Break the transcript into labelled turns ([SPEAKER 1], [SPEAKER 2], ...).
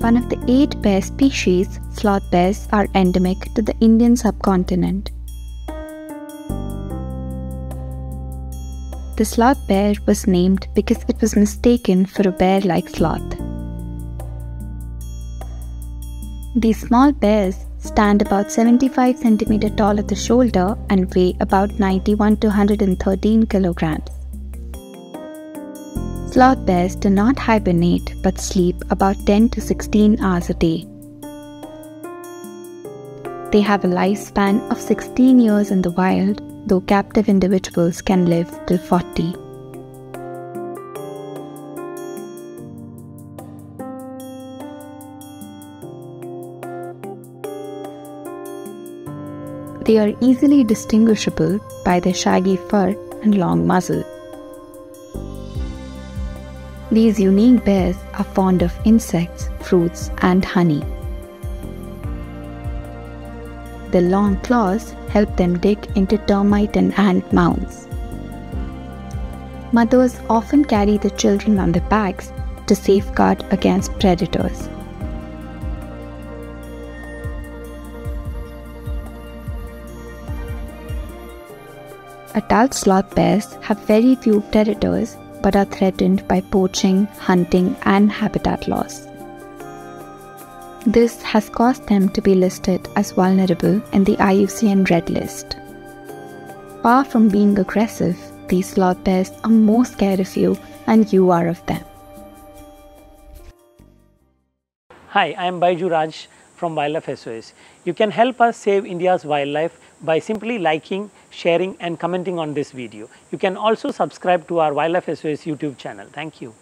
[SPEAKER 1] One of the eight bear species, sloth bears are endemic to the Indian subcontinent. The sloth bear was named because it was mistaken for a bear-like sloth. These small bears stand about 75 cm tall at the shoulder and weigh about 91 to 113 kilograms. Sloth bears do not hibernate but sleep about 10 to 16 hours a day. They have a lifespan of 16 years in the wild, though captive individuals can live till 40. They are easily distinguishable by their shaggy fur and long muzzle. These unique bears are fond of insects, fruits, and honey. The long claws help them dig into termite and ant mounds. Mothers often carry the children on their backs to safeguard against predators. Adult sloth bears have very few predators but are threatened by poaching, hunting, and habitat loss. This has caused them to be listed as vulnerable in the IUCN Red List. Far from being aggressive, these sloth bears are more scared of you and you are of them.
[SPEAKER 2] Hi, I am Baiju Raj from Wildlife SOS. You can help us save India's wildlife by simply liking, sharing and commenting on this video. You can also subscribe to our Wildlife SOS YouTube channel. Thank you.